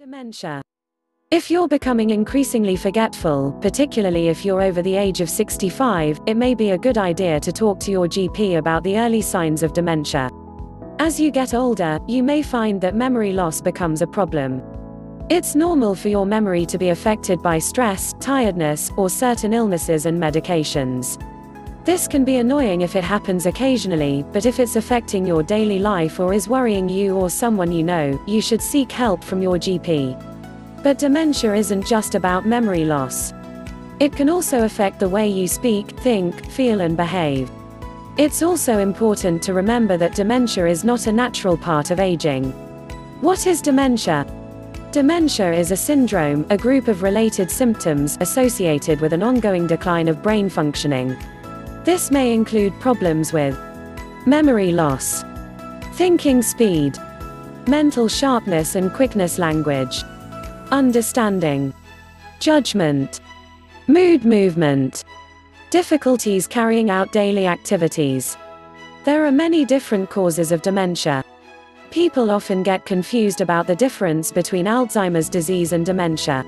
Dementia. If you're becoming increasingly forgetful, particularly if you're over the age of 65, it may be a good idea to talk to your GP about the early signs of dementia. As you get older, you may find that memory loss becomes a problem. It's normal for your memory to be affected by stress, tiredness, or certain illnesses and medications. This can be annoying if it happens occasionally, but if it's affecting your daily life or is worrying you or someone you know, you should seek help from your GP. But dementia isn't just about memory loss. It can also affect the way you speak, think, feel, and behave. It's also important to remember that dementia is not a natural part of aging. What is dementia? Dementia is a syndrome, a group of related symptoms associated with an ongoing decline of brain functioning. This may include problems with memory loss, thinking speed, mental sharpness and quickness language, understanding, judgment, mood movement, difficulties carrying out daily activities. There are many different causes of dementia. People often get confused about the difference between Alzheimer's disease and dementia.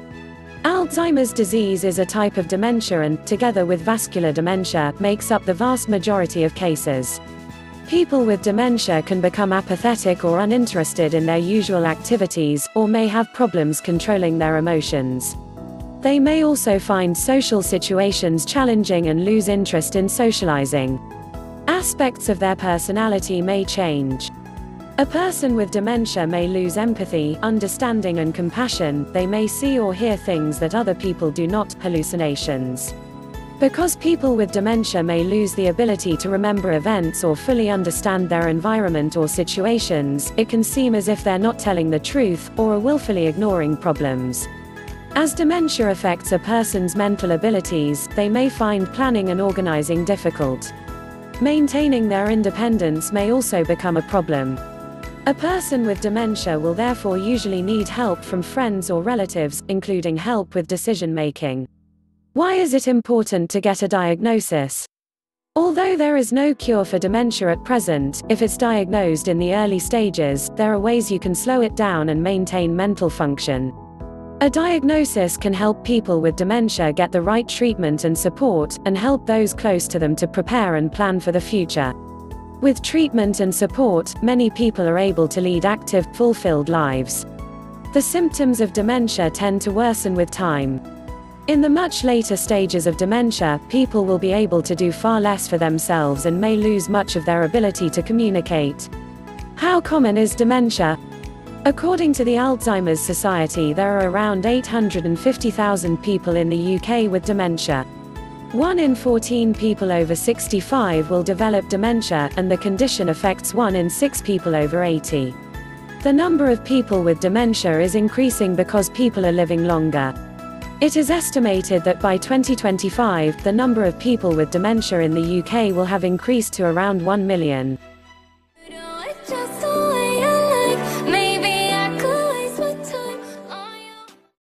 Alzheimer's disease is a type of dementia and, together with vascular dementia, makes up the vast majority of cases. People with dementia can become apathetic or uninterested in their usual activities, or may have problems controlling their emotions. They may also find social situations challenging and lose interest in socializing. Aspects of their personality may change. A person with dementia may lose empathy, understanding and compassion, they may see or hear things that other people do not, hallucinations. Because people with dementia may lose the ability to remember events or fully understand their environment or situations, it can seem as if they're not telling the truth, or are willfully ignoring problems. As dementia affects a person's mental abilities, they may find planning and organizing difficult. Maintaining their independence may also become a problem. A person with dementia will therefore usually need help from friends or relatives, including help with decision making. Why is it important to get a diagnosis? Although there is no cure for dementia at present, if it's diagnosed in the early stages, there are ways you can slow it down and maintain mental function. A diagnosis can help people with dementia get the right treatment and support, and help those close to them to prepare and plan for the future. With treatment and support, many people are able to lead active, fulfilled lives. The symptoms of dementia tend to worsen with time. In the much later stages of dementia, people will be able to do far less for themselves and may lose much of their ability to communicate. How common is dementia? According to the Alzheimer's Society, there are around 850,000 people in the UK with dementia. 1 in 14 people over 65 will develop dementia, and the condition affects 1 in 6 people over 80. The number of people with dementia is increasing because people are living longer. It is estimated that by 2025, the number of people with dementia in the UK will have increased to around 1 million.